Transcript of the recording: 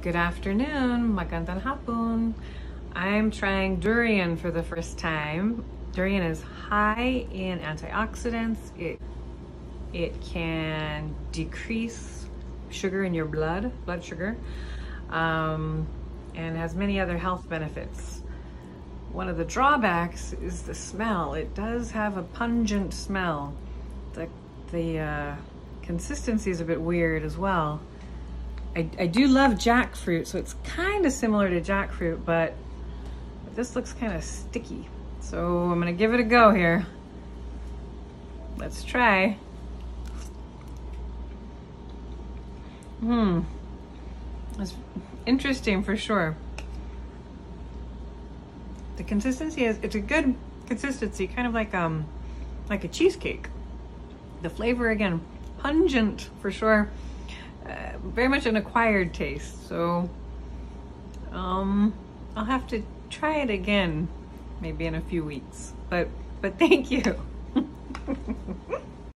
Good afternoon, magandang hapon. I'm trying durian for the first time. Durian is high in antioxidants. It it can decrease sugar in your blood, blood sugar, um, and has many other health benefits. One of the drawbacks is the smell. It does have a pungent smell. The the uh, consistency is a bit weird as well. I, I do love jackfruit, so it's kind of similar to jackfruit, but this looks kind of sticky. So I'm gonna give it a go here. Let's try. Hmm. It's interesting for sure. The consistency is, it's a good consistency, kind of like um like a cheesecake. The flavor again, pungent for sure uh, very much an acquired taste. So um, I'll have to try it again, maybe in a few weeks. But but thank you.